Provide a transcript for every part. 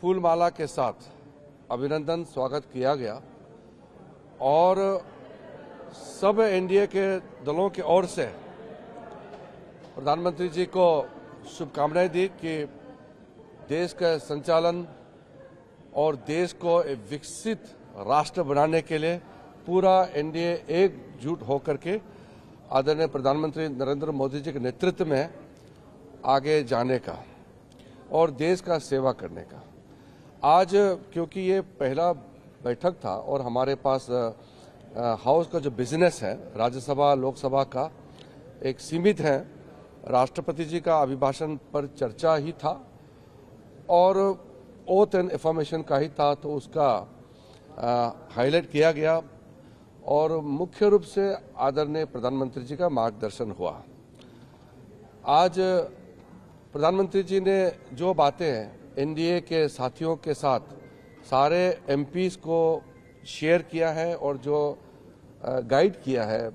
फूलमाला के साथ अभिनंदन, स्वागत किया गया। और सब एनडीए के दलों की ओर से प्रधानमंत्री जी को शुभकामनाएँ दी कि देश का संचालन और देश को एक विकसित राष्ट्र बनाने के लिए पूरा एनडीए एकजुट होकर के आदरणीय प्रधानमंत्री नरेंद्र मोदी जी के नेतृत्व में आगे जाने का और देश का सेवा करने का। आज, क्योंकि ये पहला बैठक था और हमारे पास हाउस का जो बिज़नेस है, राज्यसभा, लोकसभा का, एक सीमित है। राष्ट्रपति जी का अभिभाषण पर चर्चा ही था और ओथ एंड इंफॉर्मेशन का ही था तो उसका हाईलाइट किया गया और मुख्य रूप से आदरणीय प्रधानमंत्री जी का मार्गदर्शन हुआ। आज प्रधानमंत्री जी ने जो बातें एनडीए के साथियों के साथ सारे एमपीज को शेयर किया है और जो गाइड किया है,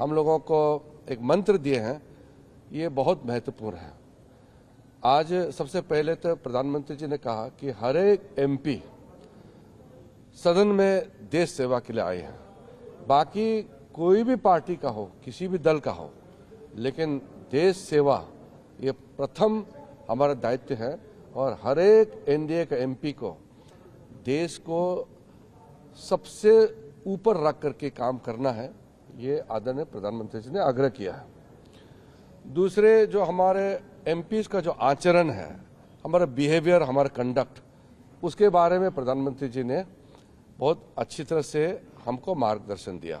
हम लोगों को एक मंत्र दिए हैं, ये बहुत महत्वपूर्ण है। आज सबसे पहले तो प्रधानमंत्री जी ने कहा कि हर एक एमपी सदन में देश सेवा के लिए आए हैं। बाकी कोई भी पार्टी का हो, किसी भी दल का हो, लेकिन देश सेवा, ये प्रथम हमारा दायित्व है। और हर एक एनडीए का एमपी को देश को सबसे ऊपर रख करके काम करना है, ये आदरणीय प्रधानमंत्री जी ने आग्रह किया है। दूसरे जो हमारे एमपीज का जो आचरण है, हमारा बिहेवियर, हमारा कंडक्ट उसके बारे में प्रधानमंत्री जी ने बहुत अच्छी तरह से हमको मार्गदर्शन दिया।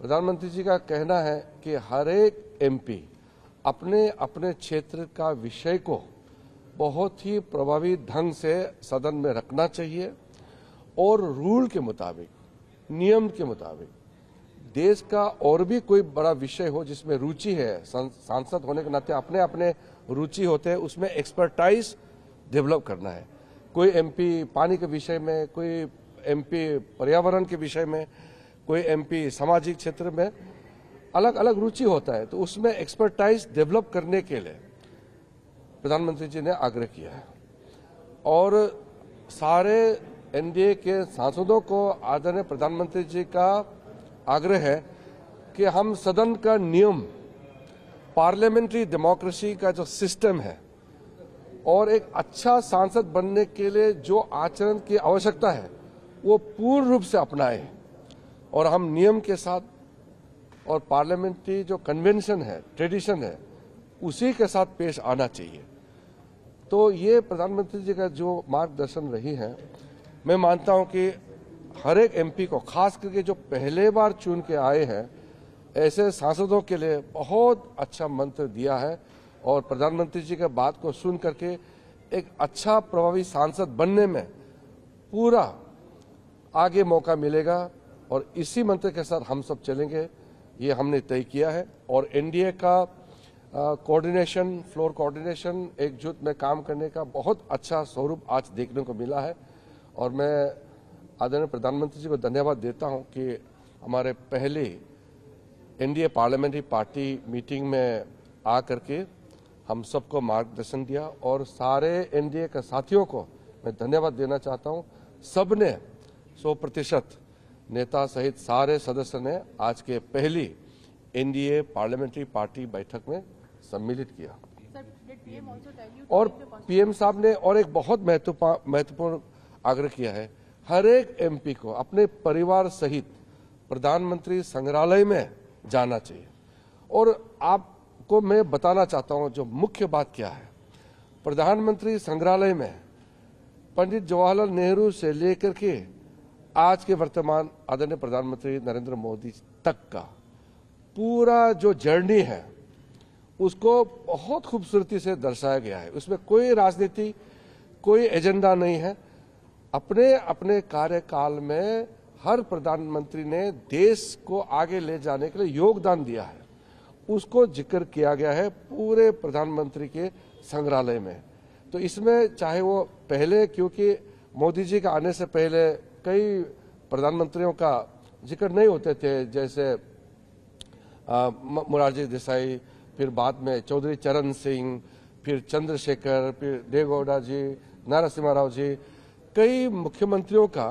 प्रधानमंत्री जी का कहना है कि हर एक एमपी अपने अपने क्षेत्र का विषय को बहुत ही प्रभावी ढंग से सदन में रखना चाहिए और रूल के मुताबिक, नियम के मुताबिक। देश का और भी कोई बड़ा विषय हो जिसमें रुचि है सांसद होने के नाते अपने अपने रुचि होते हैं, उसमें एक्सपर्टाइज डेवलप करना है। कोई एमपी पानी के विषय में, कोई एमपी पर्यावरण के विषय में, कोई एमपी सामाजिक क्षेत्र में अलग अलग रुचि होता है तो उसमें एक्सपर्टाइज डेवलप करने के लिए प्रधानमंत्री जी ने आग्रह किया है। और सारे एनडीए के सांसदों को आदरणीय प्रधानमंत्री जी का आग्रह है कि हम सदन का नियम, पार्लियामेंट्री डेमोक्रेसी का जो सिस्टम है और एक अच्छा सांसद बनने के लिए जो आचरण की आवश्यकता है, वो पूर्ण रूप से अपनाए। और हम नियम के साथ और पार्लियामेंट्री जो कन्वेंशन है, ट्रेडिशन है, उसी के साथ पेश आना चाहिए। तो ये प्रधानमंत्री जी का जो मार्गदर्शन रही है, मैं मानता हूँ कि हर एक एमपी को, खास करके जो पहले बार चुन के आए हैं, ऐसे सांसदों के लिए बहुत अच्छा मंत्र दिया है और प्रधानमंत्री जी के बात को सुन करके एक अच्छा प्रभावी सांसद बनने में पूरा आगे मौका मिलेगा और इसी मंत्र के साथ हम सब चलेंगे। ये हमने तय किया है और एनडीए का कोऑर्डिनेशन फ्लोर कोऑर्डिनेशन एकजुट में काम करने का बहुत अच्छा स्वरूप आज देखने को मिला है। और मैं आदरणीय प्रधानमंत्री जी को धन्यवाद देता हूँ कि हमारे पहले एनडीए पार्लियामेंट्री पार्टी मीटिंग में आ करके हम सबको मार्गदर्शन दिया और सारे एनडीए के साथियों को मैं धन्यवाद देना चाहता हूँ। सबने सौ प्रतिशत नेता सहित सारे सदस्य ने आज के पहली एनडीए पार्लियामेंट्री पार्टी बैठक में सम्मिलित किया। और पीएम साहब ने और एक बहुत महत्वपूर्ण आग्रह किया है। हर एक एमपी को अपने परिवार सहित प्रधानमंत्री संग्रहालय में जाना चाहिए। और आपको मैं बताना चाहता हूँ जो मुख्य बात क्या है। प्रधानमंत्री संग्रहालय में पंडित जवाहरलाल नेहरू से लेकर के आज के वर्तमान आदरणीय प्रधानमंत्री नरेंद्र मोदी तक का पूरा जो जर्नी है उसको बहुत खूबसूरती से दर्शाया गया है। उसमें कोई राजनीति, कोई एजेंडा नहीं है। अपने अपने कार्यकाल में हर प्रधानमंत्री ने देश को आगे ले जाने के लिए योगदान दिया है। उसको ज़िक्र किया गया है पूरे प्रधानमंत्री के संग्रहालय में। तो इसमें चाहे वो पहले, क्योंकि मोदी जी का आने से पहले कई प्रधानमंत्रियों का ज़िक्र नहीं होते थे, जैसे मुरारजी देसाई फिर बाद में चौधरी चरण सिंह, फिर चंद्रशेखर, फिर देवगौड़ा जी, नरसिम्हा राव जी, कई मुख्यमंत्रियों का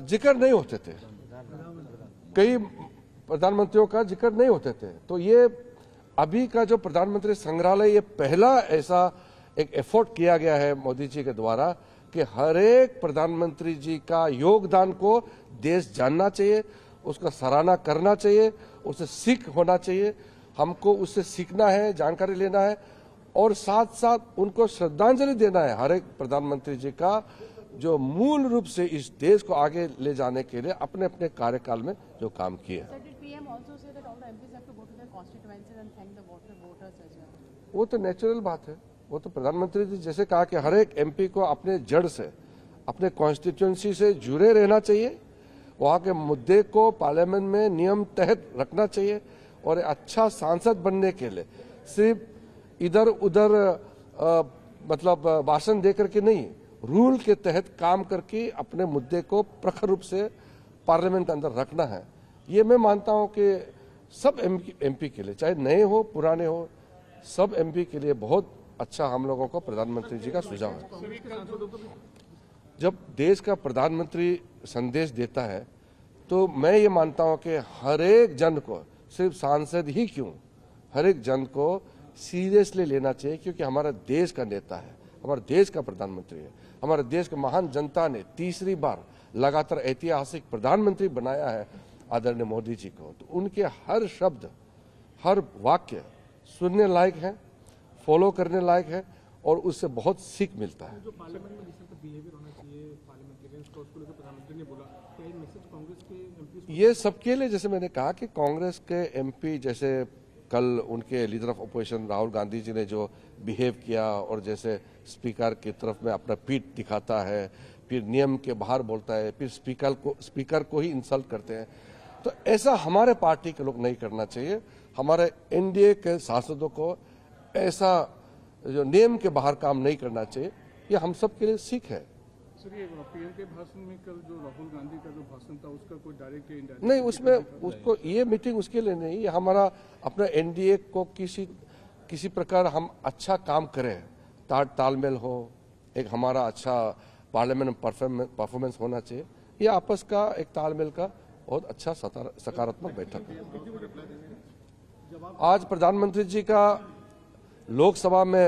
ज़िक्र नहीं होते थे। कई प्रधानमंत्रियों का ज़िक्र नहीं होते थे। तो ये अभी का जो प्रधानमंत्री संग्रहालय, ये पहला ऐसा एक एफर्ट किया गया है मोदी जी के द्वारा कि हर एक प्रधानमंत्री जी का योगदान को देश जानना चाहिए, उसका सराहना करना चाहिए, उसे सीख होना चाहिए। हमको उससे सीखना है जानकारी लेना है और साथ साथ उनको श्रद्धांजलि देना है हर एक प्रधानमंत्री जी का जो मूल रूप से इस देश को आगे ले जाने के लिए अपने अपने कार्यकाल में जो काम किए? वो तो नेचुरल बात है। वो तो प्रधानमंत्री जी जैसे कहा कि हर एक एमपी को अपने जड़ से अपने कॉन्स्टिट्यूंसी से जुड़े रहना चाहिए। वहाँ के मुद्दे को पार्लियामेंट में नियम तहत रखना चाहिए। और अच्छा सांसद बनने के लिए सिर्फ़ इधर उधर मतलब भाषण दे करके नहीं, रूल के तहत काम करके अपने मुद्दे को प्रखर रूप से पार्लियामेंट के अंदर रखना है। ये मैं मानता हूँ कि सब एमपी के लिए, चाहे नए हो, पुराने हो, सब एमपी के लिए बहुत अच्छा हम लोगों को प्रधानमंत्री जी का सुझाव है। जब देश का प्रधानमंत्री संदेश देता है तो मैं ये मानता हूँ कि हर एक जन को सिर्फ़ सांसद ही क्यों? हर एक जन को सीरियसली लेना चाहिए क्योंकि हमारा देश का नेता है, हमारे देश का प्रधानमंत्री है, हमारे देश के महान जनता ने तीसरी बार लगातार ऐतिहासिक प्रधानमंत्री बनाया है आदरणीय मोदी जी को। तो उनके हर शब्द, हर वाक्य सुनने लायक है, फॉलो करने लायक है और उससे बहुत सीख मिलता है। जो पार्लियामेंट में बिहेवियर होना चाहिए लेकर प्रधानमंत्री ने बोला। ये सबके लिए, जैसे मैंने कहा कि कांग्रेस के एमपी जैसे कल उनके leader of opposition Rahul Gandhi ji ने जो बिहेव किया और जैसे स्पीकर की तरफ़ में अपना पीठ दिखाता है, फिर नियम के बाहर बोलता है, फिर स्पीकर को स्पीकर को ही इंसल्ट करते हैं। तो ऐसा हमारे पार्टी के लोग नहीं करना चाहिए। हमारे एनडीए के सांसदों को ऐसा जो नियम के बाहर काम नहीं करना चाहिए। ये हम सब के लिए सीख है। सर ये पीएम के भाषण में कल जो राहुल गांधी का जो भाषण था उसका कोई डायरेक्ट नहीं उसमें उसको ये मीटिंग उसके लिए नहीं हमारा अपना एनडीए को किसी किसी प्रकार हम अच्छा काम करें ता, तालमेल हो एक हमारा अच्छा पार्लियामेंट परफॉर्मेंस होना चाहिए ये आपस का एक तालमेल का बहुत अच्छा सकारात्मक बैठक है। आज प्रधानमंत्री जी का लोकसभा में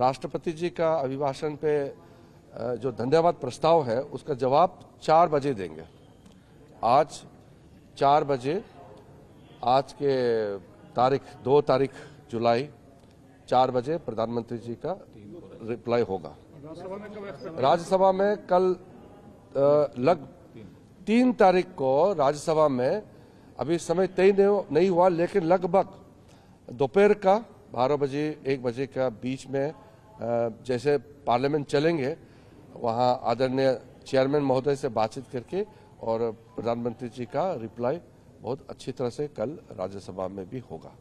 राष्ट्रपति जी का अभिभाषण पे जो धन्यवाद प्रस्ताव है, उसका जवाब चार बजे देंगे। आज चार बजे, आज के तारीख, दो तारीख जुलाई, चार बजे प्रधानमंत्री जी का रिप्लाई होगा। राज्यसभा में कल लग तीन तारीख को राज्यसभा में, अभी समय तय नहीं हुआ, लेकिन लगभग दोपहर का, बारह बजे, एक बजे का बीच में जैसे पार्लियामेंट चलेंगे वहाँ आदरणीय चेयरमैन महोदय से बातचीत करके और प्रधानमंत्री जी का रिप्लाई बहुत अच्छी तरह से कल राज्यसभा में भी होगा।